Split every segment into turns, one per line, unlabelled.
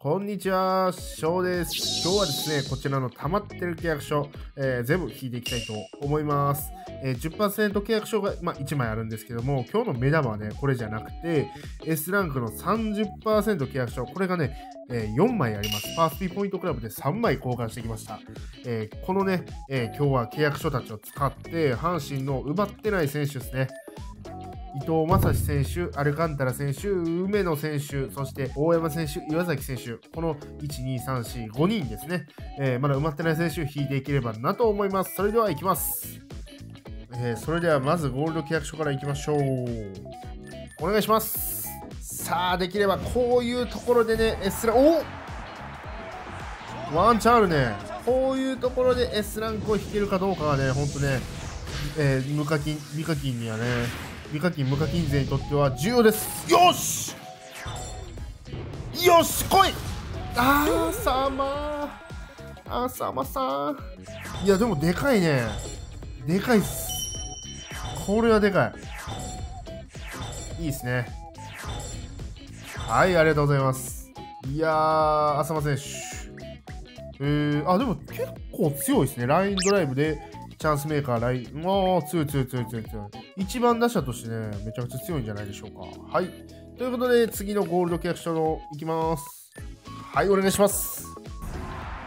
こんにちは、翔です。今日はですね、こちらの溜まってる契約書、えー全部引いていきたいと思います。えー10%契約書が、まあ、1枚あるんですけども、今日の目玉はね、これじゃなくて、S ランクの30%契約書、これがね、えー4枚あります。パースピーポイントクラブで3枚交換してきました。えーこのね、え今日は契約書たちを使って、阪神の奪ってない選手ですね。伊藤将司選手、アルカンタラ選手、梅野選手、そして大山選手、岩崎選手、この1、2、3、4、5人ですね、えーまだ埋まってない選手を引いていければなと思います。それでは行きます。えーそれではまずゴールド契約書からいきましょう。お願いします。さあ、できればこういうところでね、S ラン、おワンチャンあるね。こういうところで S ランクを引けるかどうかがね、ほんとね、えー無課金、未課金にはね、未課金、無課金税にとっては重要です。よしよし来いあー、さまあ、さまさん。いや、でもでかいね。でかいっす。これはでかい。いいっすね。はい、ありがとうございます。いやー、浅間選手。えー、あ、でも結構強いですね。ラインドライブでチャンスメーカー、ライン、ああ、強い強い強い強い強い。一番打者としてね、めちゃくちゃ強いんじゃないでしょうか。はい。ということで、次のゴールド契約書のいきます。はい、お願いします。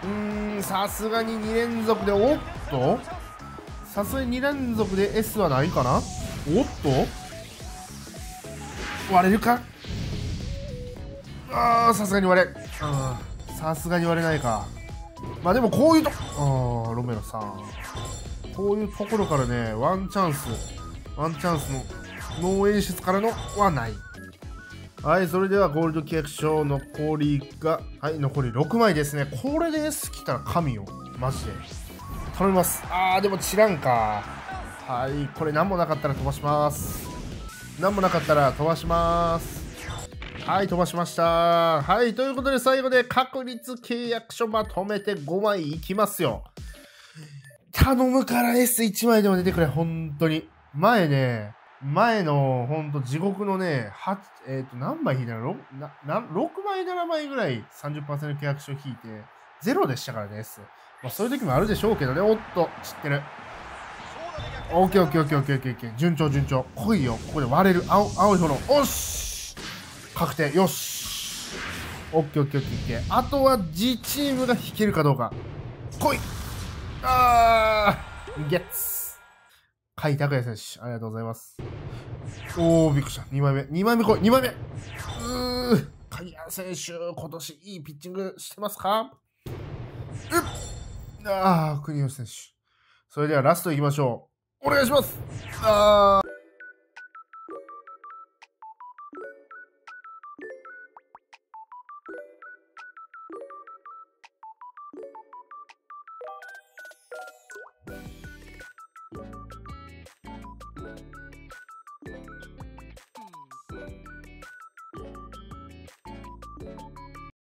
うーん、さすがに2連続で、おっと？さすがに2連続で S はないかな？おっと？割れるか？ああ、さすがに割れ。さすがに割れないか。まあでもこういうと、ああ、ロメロさん。こういうところからね、ワンチャンス、ワンチャンスの脳演出からのはない。はい、それではゴールド契約書残りが、はい、残り6枚ですね。これで S 来たら神よ。マジで。頼みます。あー、でも知らんか。はい、これ何もなかったら飛ばします。何もなかったら飛ばします。はい、飛ばしました。はい、ということで最後で確率契約書まとめて5枚いきますよ。頼むから S1 枚でも出てくれ、本当に。前ね、前の、ほんと地獄のね、はえっ、と、何枚引いたの？6, な ?6 枚、7枚ぐらい30%契約書引いて、ゼロでしたからね、S。まあ、そういう時もあるでしょうけどね、おっと、知ってる。オッケーオッケーオッケーオッケーオッケーオッケー。順調順調。来いよ。ここで割れる。青、青い炎。おし確定。よし。オッケーオッケーオッケーオッケー。あとは G チームが引けるかどうか。来いああゲッツ甲斐拓也選手、ありがとうございます。おー、びっくりした。2枚目。2枚目来い。2枚目うー、甲斐選手、今年いいピッチングしてますか？うっあー、国吉選手。それではラストいきましょう。お願いしますあ